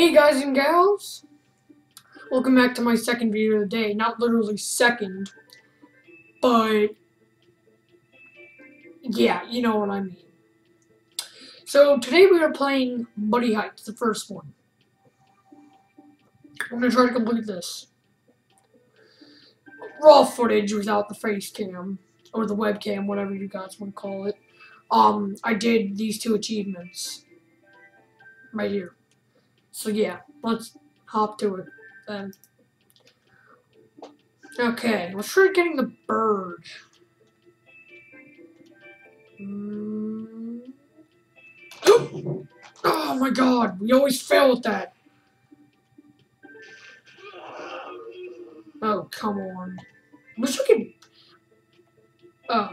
Hey guys and gals, welcome back to my second video of the day. Not literally second, but yeah, you know what I mean. So today we are playing Muddy Heights, the first one. I'm gonna try to complete this. Raw footage without the face cam, or the webcam, whatever you guys want to call it. Um, I did these two achievements. Right here. So yeah, let's hop to it then. Okay, let's try getting the bird. Mm. Oh my god, we always fail at that. Oh, come on. Wish we could... Oh.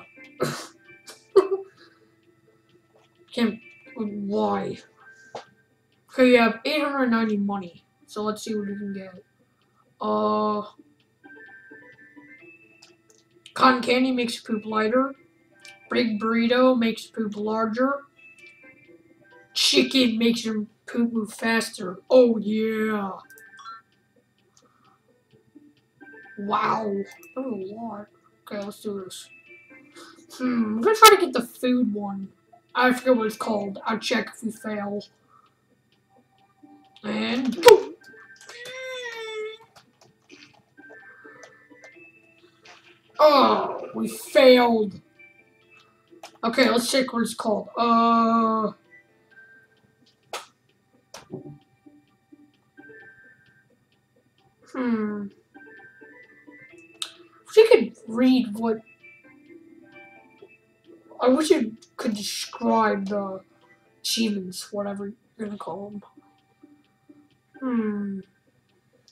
Can't... Why? Okay, you have 890 money. So let's see what we can get. Uh... Cotton candy makes poop lighter. Big burrito makes poop larger. Chicken makes your poop move faster. Oh yeah. Wow. That was a lot. Okay, let's do this. Hmm, I'm gonna try to get the food one. I forget what it's called. I'll check if we fail. And go! Oh, we failed. Okay, let's check what it's called. Uh... Hmm. If you could read what... I wish you could describe the achievements, whatever you're gonna call them. Hmm.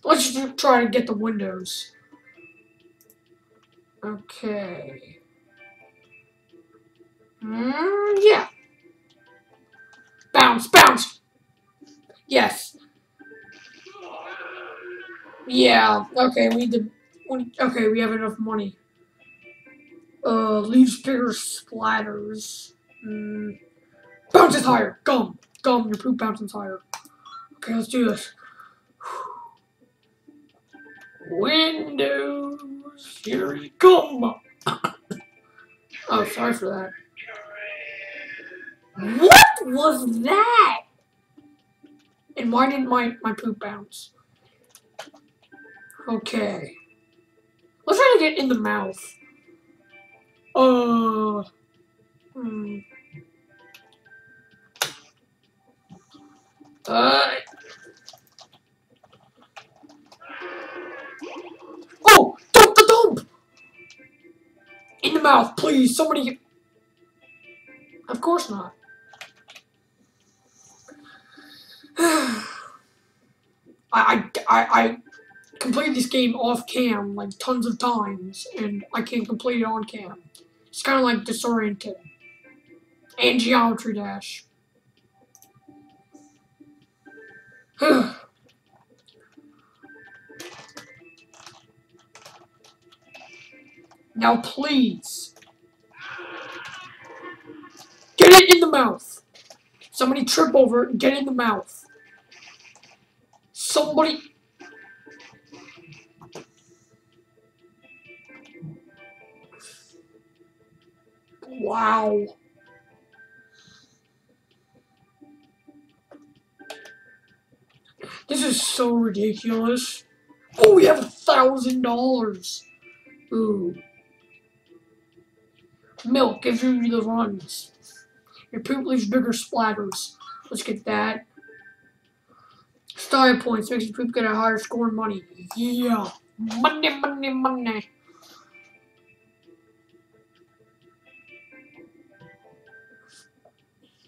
Let's just try to get the windows. Okay. Mm, yeah. Bounce, bounce! Yes. Yeah, okay, we did. Okay, we have enough money. Uh, leaves bigger splatters. Mm. Bounces higher! Gum! Gum, your poop bounces higher. Okay, let's do this. Windows, here we come. oh, sorry for that. What was that? And why didn't my, my poop bounce? Okay. Let's try to get in the mouth. Uh. Hmm. Uh. Please. Somebody. Of course not. I, I, I, I completed this game off cam like tons of times, and I can't complete it on cam. It's kind of like disoriented. And Geometry Dash. now please. Somebody trip over and get in the mouth. Somebody... Wow. This is so ridiculous. Oh, we have a thousand dollars. Ooh. Milk gives you the runs. Your poop leaves bigger splatters. Let's get that. Style points makes your poop get a higher score in money. Yeah. Money, money, money.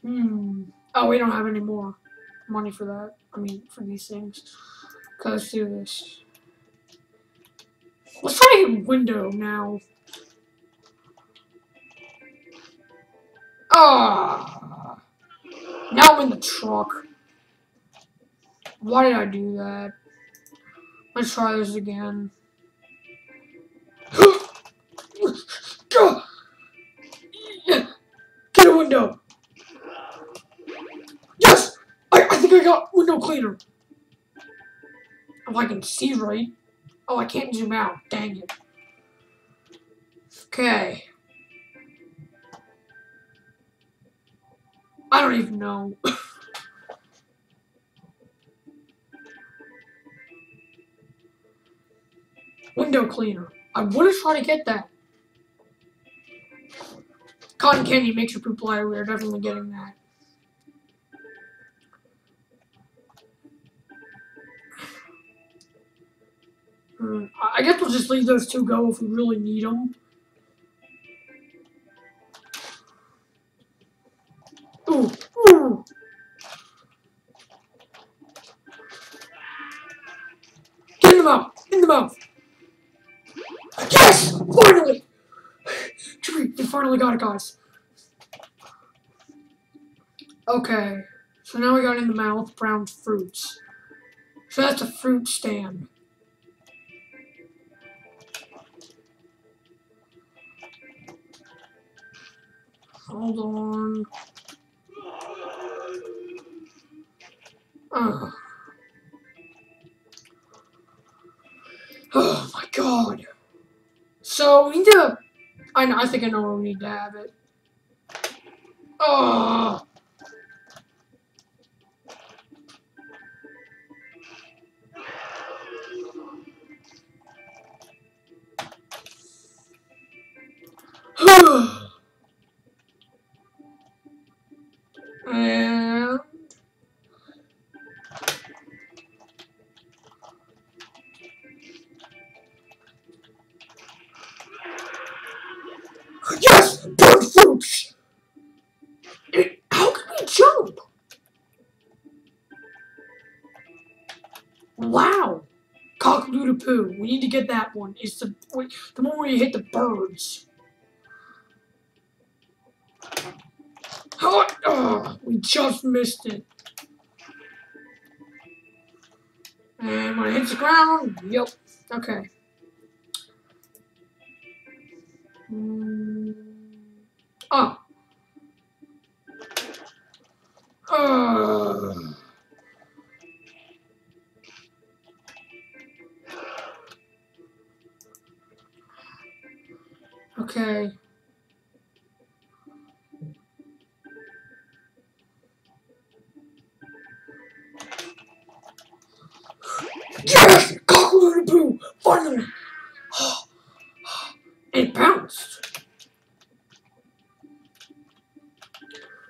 Hmm. Oh, we don't have any more money for that. I mean, for these things. Okay, let's do this. Let's try a window now. Ah! Now I'm in the truck. Why did I do that? Let's try this again. Get a window! Yes! I, I think I got window cleaner. If I can see right. Oh, I can't zoom out. Dang it. Okay. I don't even know. Window cleaner. I want to try to get that. Cotton candy makes your poop lighter. We're definitely getting that. Hmm, I guess we'll just leave those two go if we really need them. In the mouth! In the mouth! Yes! Finally! We finally got it, guys. Okay. So now we got in the mouth brown fruits. So that's a fruit stand. Hold on. Oh. oh my god. So we need to. I know, I think I know where we need to have it. Oh. Wow! Cock-a-doodle poo. We need to get that one. It's the the where you hit the birds. How? Oh, we just missed it. And when it hits the ground, yep. Okay. Mm. Oh.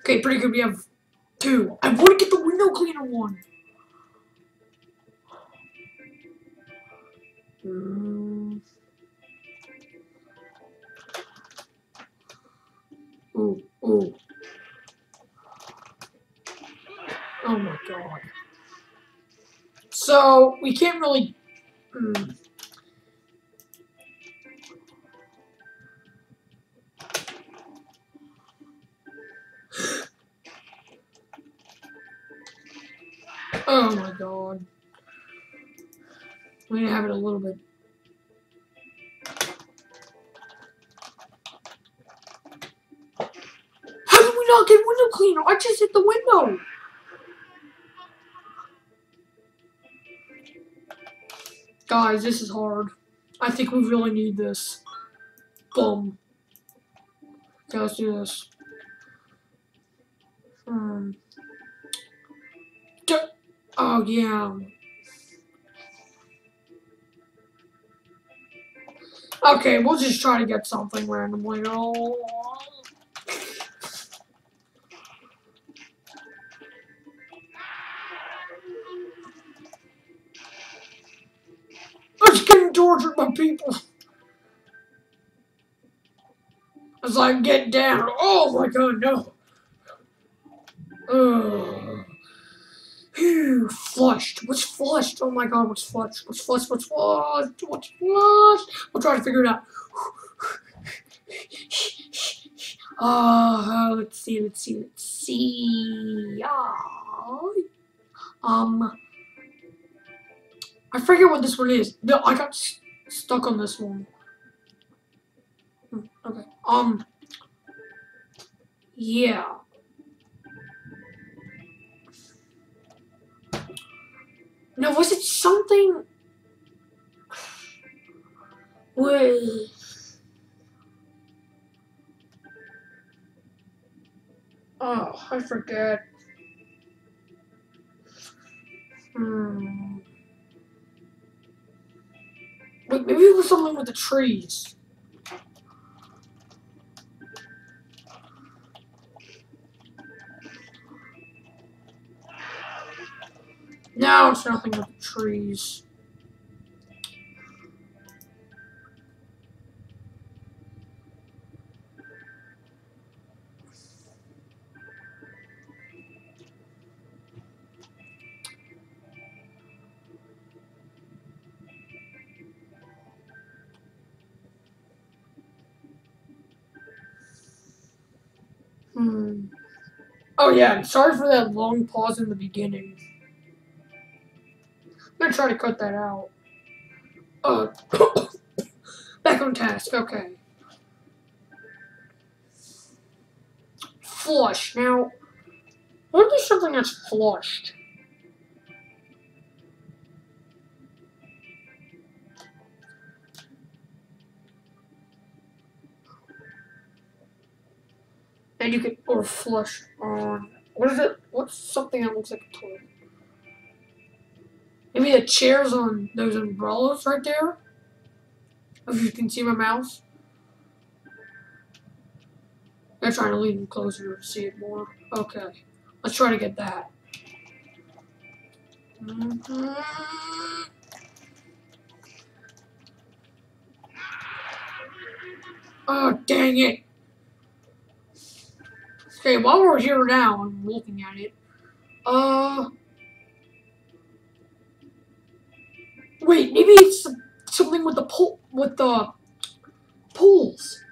Okay, pretty good. We have two. I want to get the window cleaner one. Mm. Ooh, ooh. Oh my god. So, we can't really... Hmm. Oh my god. We need to have it a little bit. How did we not get window cleaner? I just hit the window. Guys, this is hard. I think we really need this. Boom. Okay, let's do this. Oh, yeah. Okay, we'll just try to get something randomly. Oh. I'm getting tortured by people. As I get down. Oh my god, no. Ugh. Phew, flushed. What's flushed? Oh my god, what's flushed? What's flushed? What's flushed? What's flushed? We'll try to figure it out. Uh, let's see, let's see, let's see. Uh, um, I forget what this one is. No, I got st stuck on this one. Hmm, Okay. Um. Yeah. No, was it something with Oh, I forget. Hmm. Wait, maybe it was something with the trees. No, it's nothing but trees. Hmm. Oh yeah, sorry for that long pause in the beginning. I'm gonna try to cut that out. Uh, back on task, okay. Flush. Now, what is something that's flushed? And you can, or flush on, what is it? What's something that looks like a toilet? Maybe the chairs on those umbrellas right there? If you can see my mouse. I'm trying to lean closer to see it more. Okay. Let's try to get that. Mm -hmm. Oh, dang it. Okay, while we're here now, I'm looking at it. Uh... Wait, maybe it's something with the pole, with the poles.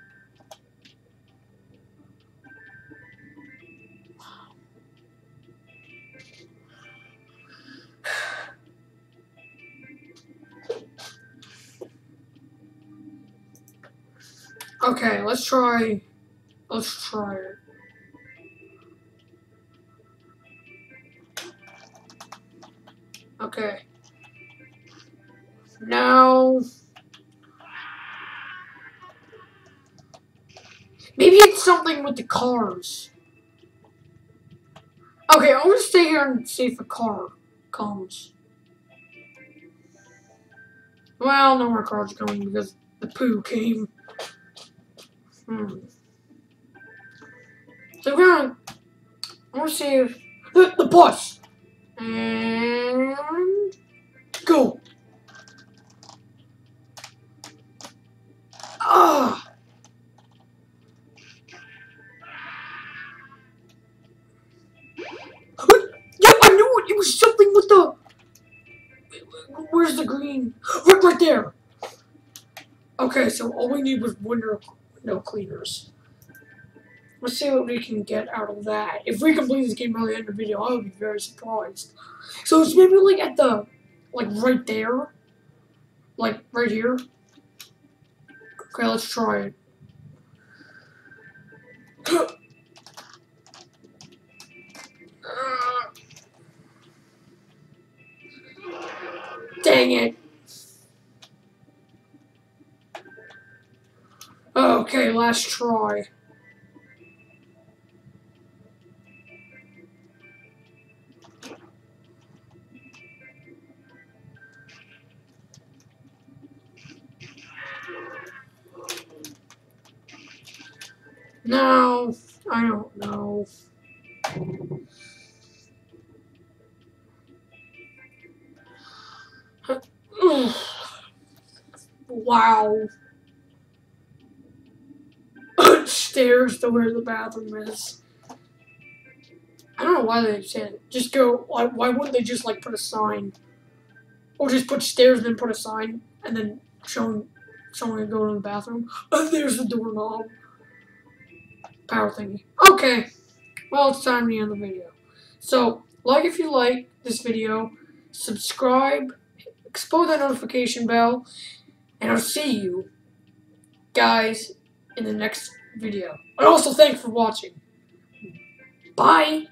Okay, let's try. Let's try it. Okay. No. Maybe it's something with the cars. Okay, I'm gonna stay here and see if a car comes. Well, no more cars coming because the poo came. Hmm. So we're gonna, I'm gonna see if the, the bus. And go. Ah. Yeah, I knew it. It was something with the. Where's the green? Right, right there. Okay, so all we need was window window cleaners. Let's see what we can get out of that. If we complete this game by the end of the video, I would be very surprised. So it's maybe like at the, like right there. Like right here. Okay, let's try it. Dang it. Okay, last try. Wow. Stairs to where the bathroom is. I don't know why they said it. Just go, why, why wouldn't they just like put a sign? Or just put stairs and then put a sign and then show someone to go to the bathroom. There's the doorknob power thingy. Okay, well, it's time to end the video. So, like if you like this video, subscribe, expose that notification bell, and I'll see you guys in the next video. And also, thanks for watching. Bye!